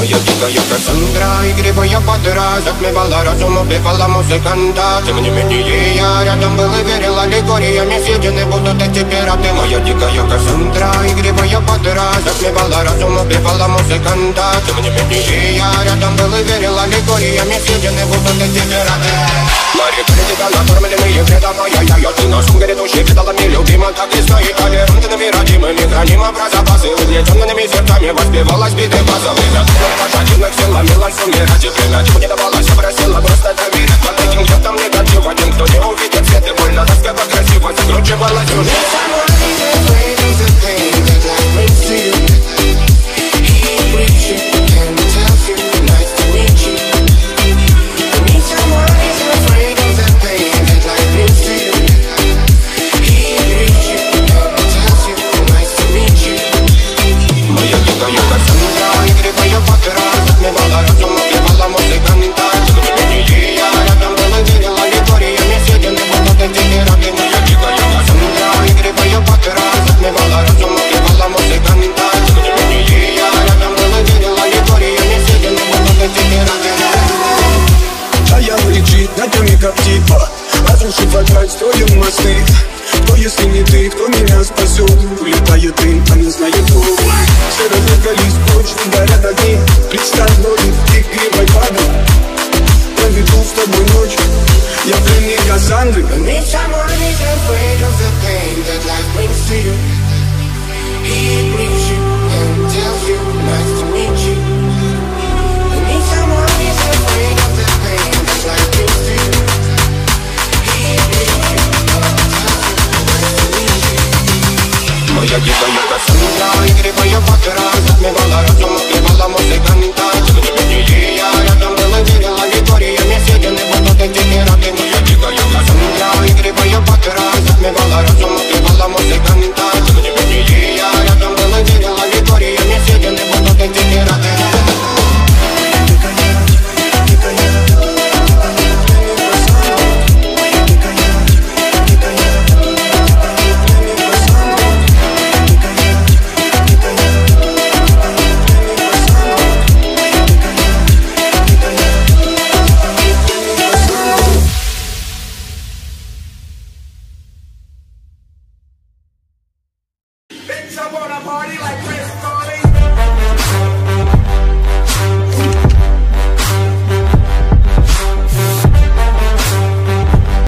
Моя дикая Кассандра, игривая подра Затмевала разум, убивала музыканта. Тем не менее я рядом был и верил Аллегориями. Съедены будут эти пираты Моя дикая Кассандра, игривая подра Затмевала разум, убивала музыканта. Тем не менее я рядом был и верил Аллегориями. Съедены будут эти пираты Мари, тебя накормленные угнетенными сердцами Воспевалась биты база Время пожативных сил ломилась умирать И время чего не давалось, просила просто доверять Под этим где-то негатив Один, кто не увидит свет. И больно Ласково красиво закручивалась. Сюжет Разрушив опять строим мосты. Кто если не ты, кто меня спасет? Улетает дым, а не знает кто. Серо зеркались прочь, горят огни. Представь ноги, ты грибой падал Проведу с тобой ночь. Я пленник Кассандры Need someone who's afraid of the pain that life you. Моя дикая Кассандра, up on a party like.